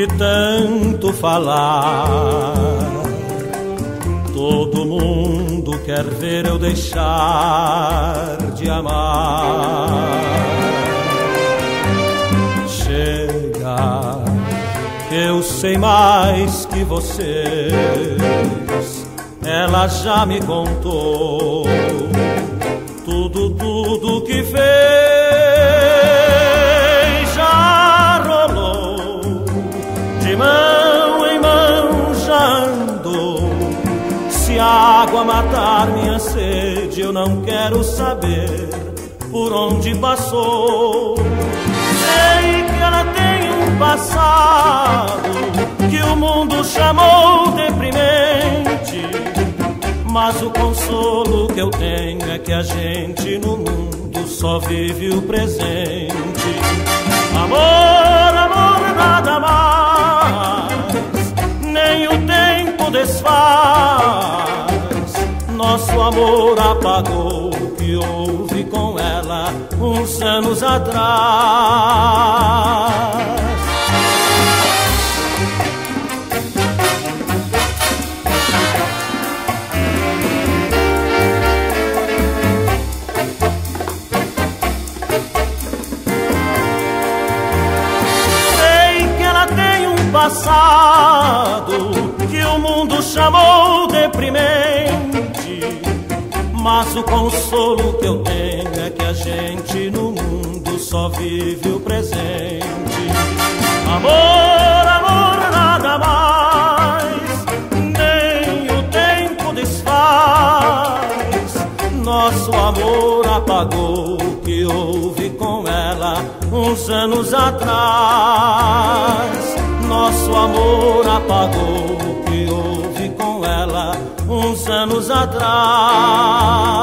de tanto falar. Todo mundo quer ver eu deixar de amar. Eu sei mais que vocês. Ela já me contou tudo, tudo que fez. mão em mão já andou. Se a água matar minha sede, eu não quero saber por onde passou. Sei que ela tem Mas o consolo que eu tenho é que a gente no mundo só vive o presente. Amor, amor, nada mais nem o tempo desfaz. Nosso amor apagou o que houve com ela uns anos atrás. Passado que o mundo chamou deprimente. Mas o consolo que eu tenho é que a gente no mundo só vive o presente. Amor, amor, nada mais, nem o tempo desfaz. Nosso amor apagou o que houve com ela uns anos atrás. Nosso amor apagou o que houve com ela uns anos atrás.